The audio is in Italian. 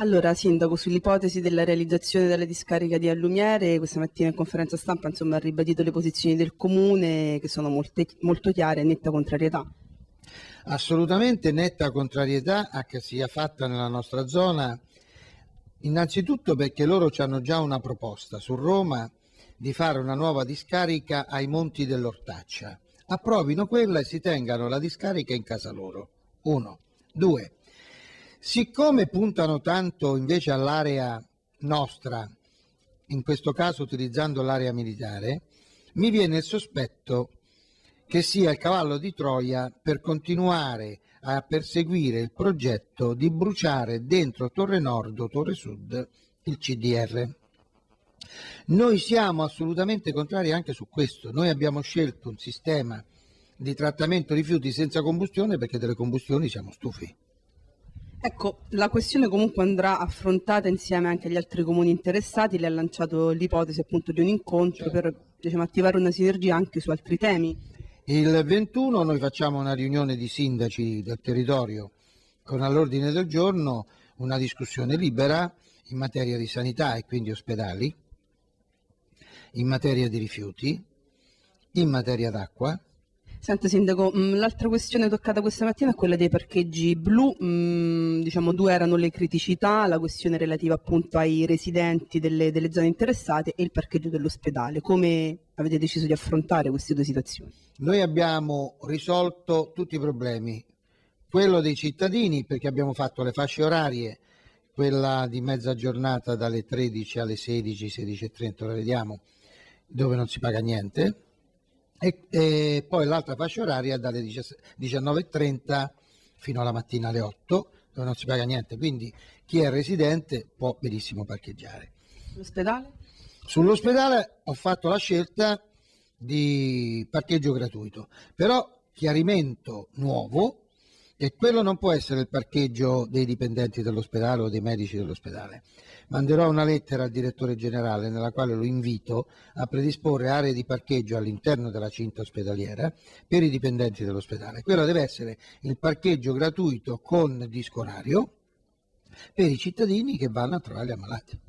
Allora, Sindaco, sull'ipotesi della realizzazione della discarica di Allumiere, questa mattina in conferenza stampa insomma, ha ribadito le posizioni del Comune che sono molte, molto chiare e netta contrarietà. Assolutamente netta contrarietà a che sia fatta nella nostra zona, innanzitutto perché loro hanno già una proposta su Roma di fare una nuova discarica ai monti dell'Ortaccia. Approvino quella e si tengano la discarica in casa loro. Uno. Due Siccome puntano tanto invece all'area nostra, in questo caso utilizzando l'area militare, mi viene il sospetto che sia il cavallo di Troia per continuare a perseguire il progetto di bruciare dentro Torre Nord o Torre Sud il CDR. Noi siamo assolutamente contrari anche su questo. Noi abbiamo scelto un sistema di trattamento rifiuti senza combustione perché delle combustioni siamo stufi. Ecco, la questione comunque andrà affrontata insieme anche agli altri comuni interessati. Lei ha lanciato l'ipotesi appunto di un incontro certo. per diciamo, attivare una sinergia anche su altri temi. Il 21 noi facciamo una riunione di sindaci del territorio con all'ordine del giorno una discussione libera in materia di sanità e quindi ospedali, in materia di rifiuti, in materia d'acqua, Senta Sindaco, mm, l'altra questione toccata questa mattina è quella dei parcheggi blu, mm, diciamo due erano le criticità, la questione relativa appunto ai residenti delle, delle zone interessate e il parcheggio dell'ospedale. Come avete deciso di affrontare queste due situazioni? Noi abbiamo risolto tutti i problemi, quello dei cittadini perché abbiamo fatto le fasce orarie, quella di mezza giornata dalle 13 alle 16, 16.30, ora vediamo, dove non si paga niente, e, e poi l'altra fascia oraria dalle 19.30 fino alla mattina alle 8 dove non si paga niente, quindi chi è residente può benissimo parcheggiare. L'ospedale? Sull'ospedale ho fatto la scelta di parcheggio gratuito, però chiarimento nuovo e quello non può essere il parcheggio dei dipendenti dell'ospedale o dei medici dell'ospedale. Manderò una lettera al direttore generale nella quale lo invito a predisporre aree di parcheggio all'interno della cinta ospedaliera per i dipendenti dell'ospedale. Quello deve essere il parcheggio gratuito con disco orario per i cittadini che vanno a trovare gli ammalati.